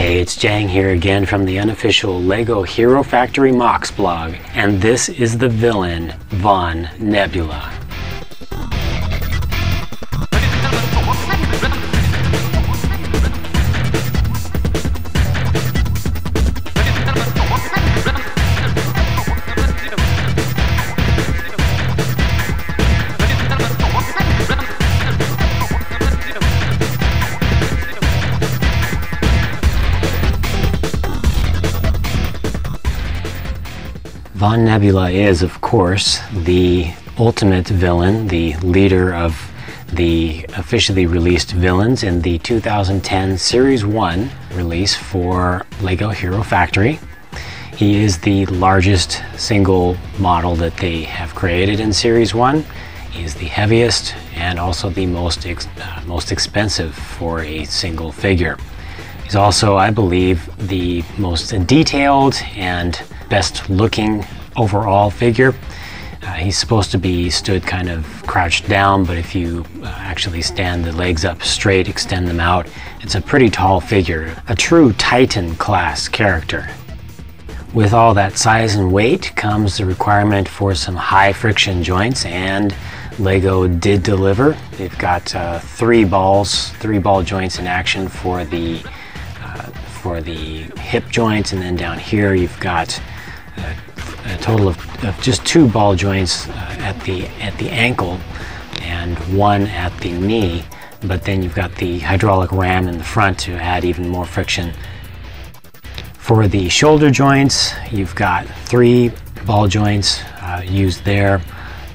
Hey, it's Jang here again from the unofficial LEGO Hero Factory MOCs blog, and this is the villain, Von Nebula. Von Nebula is, of course, the ultimate villain, the leader of the officially released villains in the 2010 Series 1 release for LEGO Hero Factory. He is the largest single model that they have created in Series 1. He is the heaviest and also the most, ex uh, most expensive for a single figure. He's also, I believe, the most detailed and best looking overall figure. Uh, he's supposed to be stood kind of crouched down, but if you uh, actually stand the legs up straight, extend them out, it's a pretty tall figure, a true Titan class character. With all that size and weight comes the requirement for some high friction joints and Lego did deliver. They've got uh, three balls, three ball joints in action for the for the hip joints and then down here you've got a, a total of, of, just two ball joints uh, at the at the ankle and one at the knee but then you've got the hydraulic ram in the front to add even more friction. For the shoulder joints you've got three ball joints uh, used there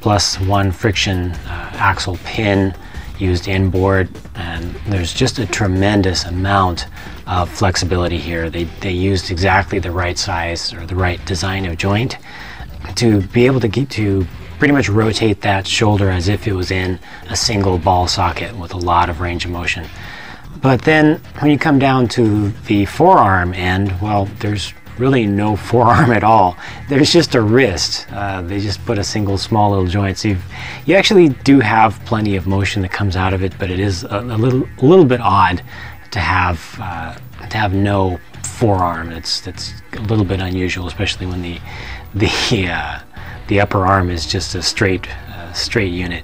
plus one friction uh, axle pin used inboard and there's just a tremendous amount of flexibility here. They, they used exactly the right size or the right design of joint to be able to get to pretty much rotate that shoulder as if it was in a single ball socket with a lot of range of motion. But then when you come down to the forearm end, well, there's really no forearm at all. There's just a wrist. Uh, they just put a single small little joint. So you actually do have plenty of motion that comes out of it, but it is a, a little, a little bit odd to have uh, to have no forearm. It's that's a little bit unusual, especially when the the uh, the upper arm is just a straight uh, straight unit.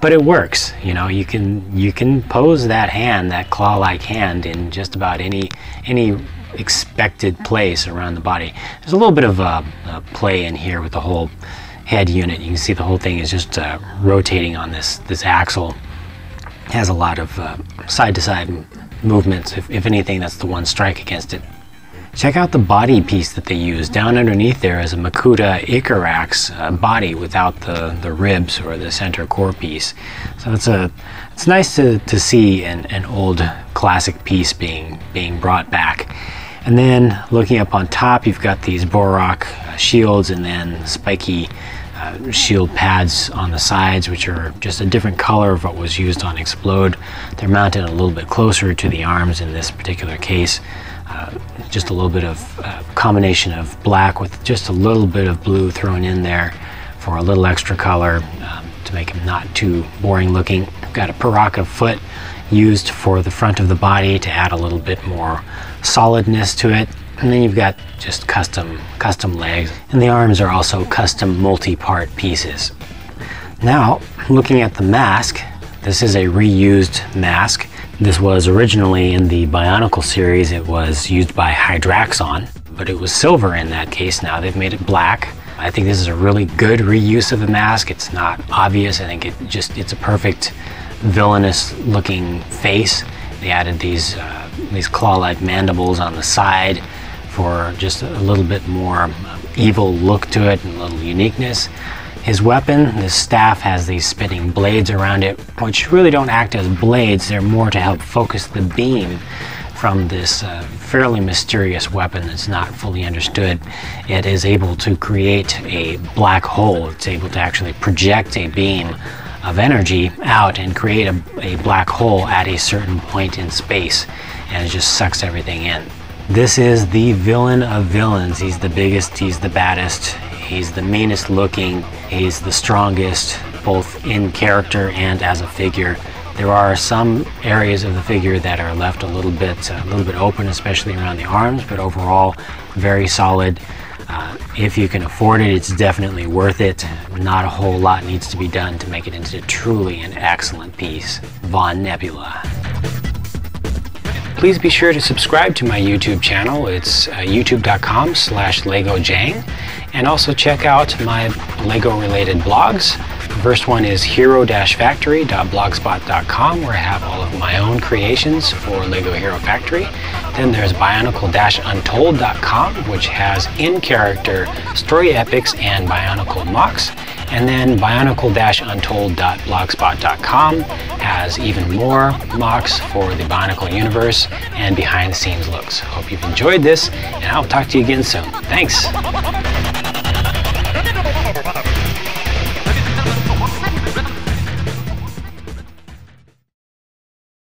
But it works. You know, you can you can pose that hand, that claw-like hand, in just about any any expected place around the body. There's a little bit of a, a play in here with the whole head unit. You can see the whole thing is just uh, rotating on this this axle. It has a lot of uh, side to side movements. If, if anything, that's the one strike against it. Check out the body piece that they use. Down underneath there is a Makuta Icarax uh, body without the, the ribs or the center core piece. So it's a it's nice to, to see an, an old classic piece being being brought back. And then looking up on top, you've got these Bohrok uh, shields and then spiky uh, shield pads on the sides, which are just a different color of what was used on XPlode. They're mounted a little bit closer to the arms in this particular case. Uh, just a little bit of uh, combination of black with just a little bit of blue thrown in there for a little extra color um, to make them not too boring looking. I've got a Piraka foot used for the front of the body to add a little bit more solidness to it. And then you've got just custom, custom legs. And the arms are also custom multi-part pieces. Now, looking at the mask, this is a reused mask. This was originally in the Bionicle series. It was used by Hydraxon, but it was silver in that case. Now they've made it black. I think this is a really good reuse of the mask. It's not obvious. I think it just, it's a perfect villainous looking face. They added these, uh, these claw-like mandibles on the side for just a little bit more evil look to it and a little uniqueness. His weapon, the staff, has these spinning blades around it, which really don't act as blades. They're more to help focus the beam from this uh, fairly mysterious weapon that's not fully understood. It is able to create a black hole. It's able to actually project a beam of energy out and create a, a black hole at a certain point in space, and it just sucks everything in. This is the villain of villains. He's the biggest, he's the baddest, he's the meanest looking, he's the strongest, both in character and as a figure. There are some areas of the figure that are left a little bit a little bit open, especially around the arms, but overall very solid. Uh, if you can afford it, it's definitely worth it. Not a whole lot needs to be done to make it into truly an excellent piece. Von Nebula. Please be sure to subscribe to my YouTube channel. It's uh, youtube.com slash legojang. And also check out my Lego related blogs. First one is hero-factory.blogspot.com where I have all of my own creations for Lego Hero Factory. Then there's bionicle-untold.com which has in-character story epics and Bionicle MOCs. And then bionicle-untold.blogspot.com has even more MOCs for the Bionicle universe and behind the scenes looks. Hope you've enjoyed this and I'll talk to you again soon. Thanks.